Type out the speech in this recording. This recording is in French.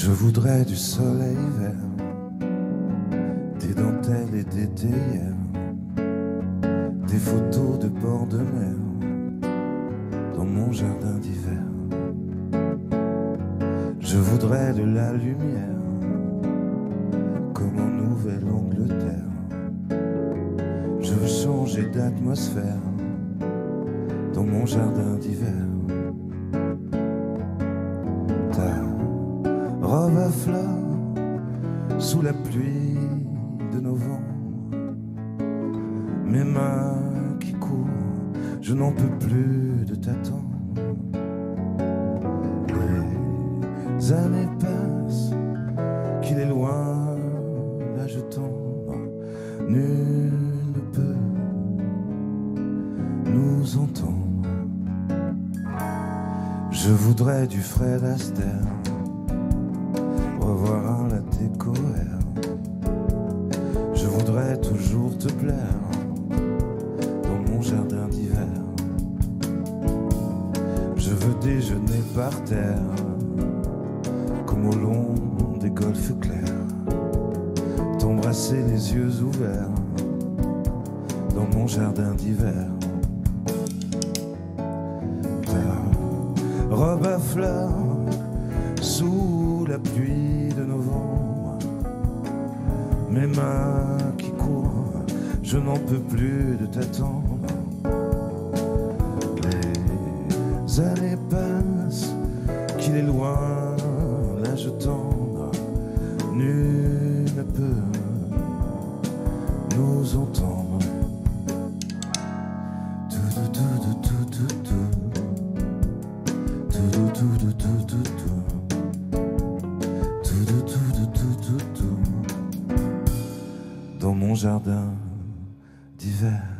Je voudrais du soleil vert, des dentelles et des théières, des photos de bord de mer dans mon jardin d'hiver. Je voudrais de la lumière comme en Nouvelle-Angleterre. Je veux changer d'atmosphère dans mon jardin d'hiver. Robe à fleurs sous la pluie de novembre. Mes mains qui courent, je n'en peux plus de t'attendre. Les années passent, qu'il est loin, là je. Nul ne peut nous entendre. Je voudrais du Fred Astaire, revoir un latte cohère. Je voudrais toujours te plaire dans mon jardin d'hiver. Je veux déjeuner par terre, comme au long des golfes clairs. T'embrasser les yeux ouverts dans mon jardin d'hiver. Ta robe à fleurs sous la pluie de novembre. Mes mains qui courent, je n'en peux plus de t'attendre. Les années passent, qu'il est loin, là je tendre. Nul ne peut nous entendre. Tout, tout, tout, tout, tout, tout. Tout, tout, tout, tout, tout. Jardin d'hiver.